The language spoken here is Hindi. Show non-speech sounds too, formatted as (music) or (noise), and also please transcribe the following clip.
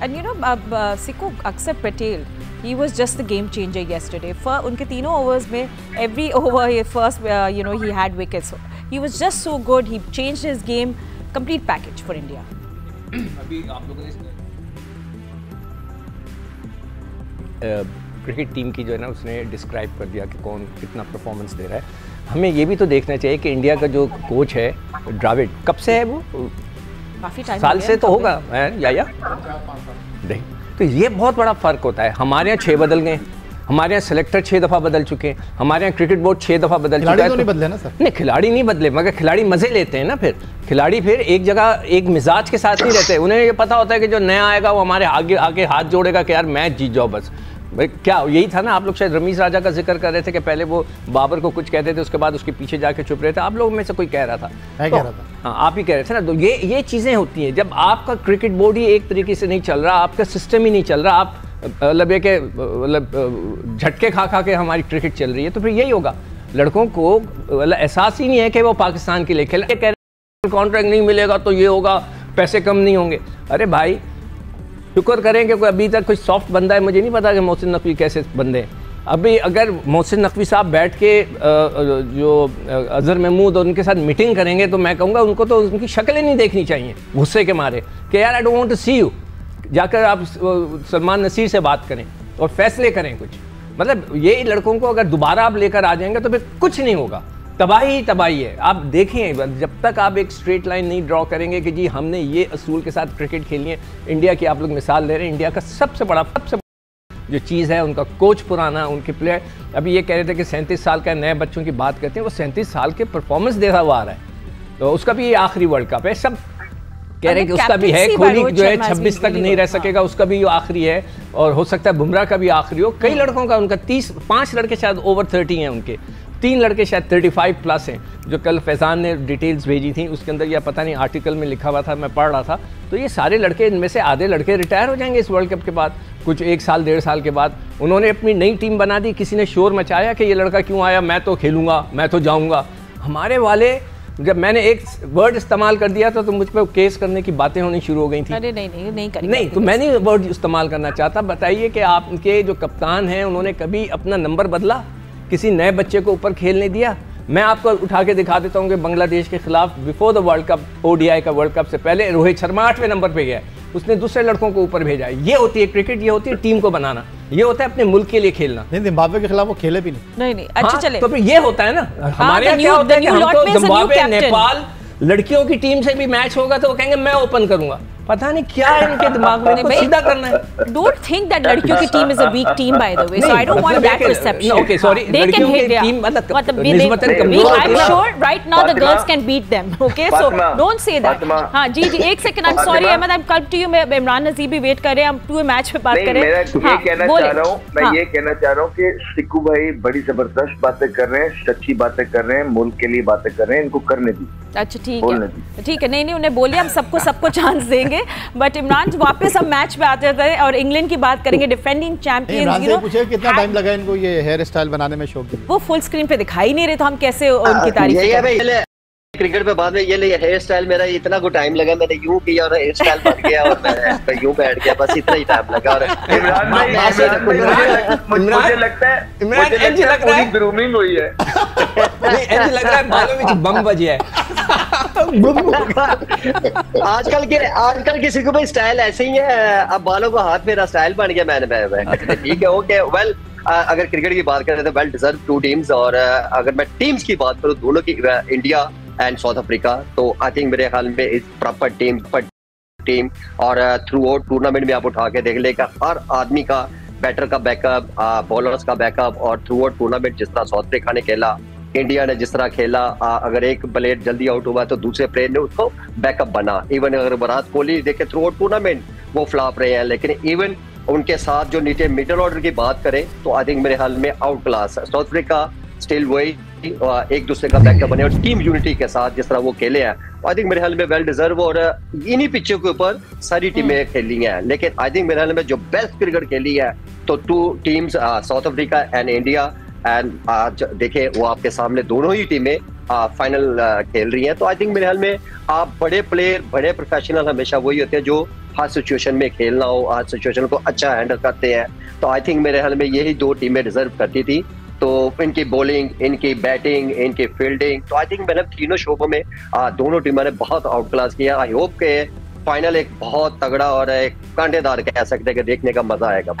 And you know, uh, uh, Aksar Patel, he was just the game changer yesterday. For unke तीनों overs में every over he first uh, you know he had wickets. He was just so good. He changed his game. Complete package for India. अभी आप लोगों ने क्रिकेट टीम की जो है ना उसने डिस्क्राइब कर दिया कि कौन कितना परफॉर्मेंस दे रहा है हमें ये भी तो देखना चाहिए कि इंडिया का जो कोच है ड्राविड कब से है वो काफ़ी टाइम साल से तो होगा या या। नहीं तो ये बहुत बड़ा फ़र्क होता है। हमारे यहाँ छः बदल गए हमारे यहाँ सेलेक्टर छः दफ़ा बदल चुके हैं हमारे यहाँ क्रिकेट बोर्ड छह दफ़ा बदल चुका है तो नहीं बदले ना सर। नहीं खिलाड़ी नहीं बदले मगर खिलाड़ी मज़े लेते हैं ना फिर। खिलाड़ी फिर एक जगह एक मिजाज के साथ नहीं रहते उन्हें ये पता होता है कि जो नया आएगा वो हमारे आगे आगे हाथ जोड़ेगा कि यार मैच जीत जाओ बस। भाई क्या यही था ना आप लोग शायद रमीज राजा का ज़िक्र कर रहे थे कि पहले वो बाबर को कुछ कहते थे उसके बाद उसके पीछे जाके छुप रहे थे। आप लोगों में से कोई कह रहा था? मैं तो- कह रहा था। हाँ आप ही कह रहे थे ना तो ये ये चीज़ें होती हैं। जब आपका क्रिकेट बोर्ड ही एक तरीके से नहीं चल रहा आपका सिस्टम ही नहीं चल रहा आप मतलब ये कि मतलब झटके खा खा के हमारी क्रिकेट चल रही है तो फिर यही होगा। लड़कों को मतलब एहसास ही नहीं है कि वो पाकिस्तान के लिए खेल कह रहे कॉन्ट्रैक्ट नहीं मिलेगा तो ये होगा पैसे कम नहीं होंगे। अरे भाई शुक्र करें कि कोई अभी तक कोई सॉफ्ट बंदा है, मुझे नहीं पता कि मोहसिन नकवी कैसे बंदे हैं। अभी अगर मोहसिन नकवी साहब बैठ के जो अजहर महमूद और उनके साथ मीटिंग करेंगे तो मैं कहूँगा उनको तो उनकी शक्लें नहीं देखनी चाहिए, गुस्से के मारे, कि यार I don't want to see you जाकर आप सलमान नसीर से बात करें और फैसले करें कुछ। मतलब ये लड़कों को अगर दोबारा आप लेकर आ जाएँगे तो फिर कुछ नहीं होगा। तबाही ही तबाही है। आप देखें जब तक आप एक स्ट्रेट लाइन नहीं ड्रॉ करेंगे कि जी हमने ये असूल के साथ क्रिकेट खेली है इंडिया की आप लोग मिसाल ले रहे हैं इंडिया का सबसे बड़ा सबसे जो चीज़ है उनका कोच पुराना उनके प्लेयर अभी ये कह रहे थे कि सैंतीस साल का नए बच्चों की बात करते हैं वो सैंतीस साल के परफॉर्मेंस देखा हुआ आ रहा है। तो उसका भी ये आखिरी वर्ल्ड कप है। सब कह रहे हैं कि उसका भी है कोहली जो है 26 तक नहीं रह हाँ। सकेगा उसका भी आखिरी है और हो सकता है बुमराह का भी आखिरी हो। कई लड़कों का उनका 30 पाँच लड़के शायद ओवर 30 हैं उनके। तीन लड़के शायद 35 प्लस हैं जो कल फैज़ान ने डिटेल्स भेजी थी उसके अंदर या पता नहीं आर्टिकल में लिखा हुआ था मैं पढ़ रहा था। तो ये सारे लड़के इनमें से आधे लड़के रिटायर हो जाएँगे इस वर्ल्ड कप के बाद। कुछ एक साल डेढ़ साल के बाद उन्होंने अपनी नई टीम बना दी। किसी ने शोर मचाया कि ये लड़का क्यों आया? मैं तो खेलूँगा मैं तो जाऊँगा। हमारे वाले जब मैंने एक वर्ड इस्तेमाल कर दिया था तो मुझ पर केस करने की बातें होनी शुरू हो गई थी। अरे नहीं नहीं नहीं करेंगे। नहीं तो मैं नहीं वर्ड इस्तेमाल करना चाहता। बताइए कि आपके जो कप्तान हैं उन्होंने कभी अपना नंबर बदला? किसी नए बच्चे को ऊपर खेलने दिया? मैं आपको उठा के दिखा देता हूँ कि बांग्लादेश के खिलाफ before the world cup ODI का वर्ल्ड कप से पहले रोहित शर्मा आठवें नंबर पे गया। उसने दूसरे लड़कों को ऊपर भेजा। है ये होती है क्रिकेट ये होती है टीम को बनाना। ये होता है अपने मुल्क के लिए खेलना। नहीं जिम्बाब्वे के खिलाफ वो खेले भी नहीं। नहीं नहीं अच्छा हाँ, चले। तो फिर ये होता है ना। हमारे यहाँ क्या होता है कि हम तो में is a new Zimbabwe Nepal लड़कियों की टीम से भी मैच होगा तो वो कहेंगे मैं ओपन करूँगा। पता नहीं क्या है इनके दिमाग में भाई- सीधा करना है। Don't think that लड़कियों की team is a weak team by the way. So नहीं, I don't want मतलब that है कि- perception. okay, sorry, They लड़कियों की team मतलब मतलब निस्बतन कमज़ोर है। right now the Fatima- girls can beat them. Okay, so Fatima- don't say that. Fatima- हाँ जी जी एक second I'm sorry Fatima- Ahmed I'm come to you मैं इमरान नजीब भी वेट कर रहे हैं हम पूरे मैच पे बात करें मैं ये हाँ, कहना चाह रहा हूँ मैं हाँ, ये कहना चाह रहा हूँ कि सिक्कू भाई बड़ी ज़बरदस्त बातें कर रहे हैं सच्ची बातें कर रहे हैं मुल्क के लिए बातें कर रहे हैं इनको करने दी अच्छा ठीक है। ठीक है नहीं नहीं उन्हें बोलिए हम सबको सबको (laughs) चांस देंगे। बट इमरान वापस हम मैच पे आते थे और इंग्लैंड की बात करेंगे डिफेंडिंग नहीं, चैंपियंस इमरान यू से नो पूछे कितना टाइम लगा इनको ये हेयर स्टाइल बनाने में शौक वो फुल स्क्रीन पे दिखाई नहीं रहे तो हम कैसे उनकी तारीफ़ है करें भाई ये ले, क्रिकेट पे बाद में ये ले हेयर स्टाइल मेरा इतना को टाइम लगा मैंने यूँ किया और हेयर स्टाइल बन गया और मैं मैं यूँ बैठ गया बस इतना ही टाइम लगा और इमरान भाई मैं मुझे लग- लगता है इमरान मुझे लगता है लग रहा है- ग्रूमिंग हुई है। नहीं ऐसे लग रहा है बालों में बम बजे है हो। (laughs) आजकल के, आजकल किसी को भाई स्टाइल ऐसे ही है, अब बालों को हाथ मेरा स्टाइल बन गया, मैंने मैं- मैं ठीक है ओके वेल अगर क्रिकेट की बात करें तो वेल डिजर्व टू टीम्स और अगर मैं टीम्स की बात करूँ, दोनों की इंडिया एंड साउथ अफ्रीका तो आई थिंक मेरे ख्याल में इस प्रॉपर टीम टीम और थ्रू आउट टूर्नामेंट में आप उठा के देख लेगा हर आदमी का बैटर का बैकअप बॉलर्स का बैकअप और थ्रू आउट टूर्नामेंट जिस तरह साउथ अफ्रीका ने खेला इंडिया ने जिस तरह खेला आ, अगर एक प्लेयर जल्दी आउट हुआ तो दूसरे प्लेयर ने उसको बैकअप बना। इवन अगर विराट कोहली देखे थ्रू आउट टूर्नामेंट वो फ्लॉप रहे हैं लेकिन इवन उनके साथ जो नीचे मिडल ऑर्डर की बात करें तो आई थिंक मेरे हाल में आउट क्लास है। साउथ अफ्रीका स्टिल वही एक दूसरे का बैकअप बने और टीम यूनिटी के साथ जिस तरह वो खेले हैं। आई थिंक मेरे हाल में वेल डिजर्व और इन्हीं पिचों के ऊपर सारी टीमें खेली हैं। लेकिन आई थिंक मेरे हाल में जो बेस्ट क्रिकेट खेली है तो two teams South Africa and India and आज देखे वो आपके सामने दोनों ही टीमें फाइनल खेल रही हैं। तो आई थिंक मेरे ख्याल में आप बड़े प्लेयर बड़े प्रोफेशनल हमेशा वही होते हैं जो हर सिचुएशन में खेलना हो हर सिचुएशन को अच्छा हैंडल करते हैं। तो आई थिंक मेरे ख्याल में यही दो टीमें डिजर्व करती थी। तो इनकी बॉलिंग इनकी बैटिंग इनकी फील्डिंग तो आई थिंक मतलब तीनों शोबों में आ, दोनों टीमों ने बहुत आउट क्लास किया। आई होप के फाइनल एक बहुत तगड़ा और एक कांटेदार कह सकते हैं कि देखने का मज़ा आएगा।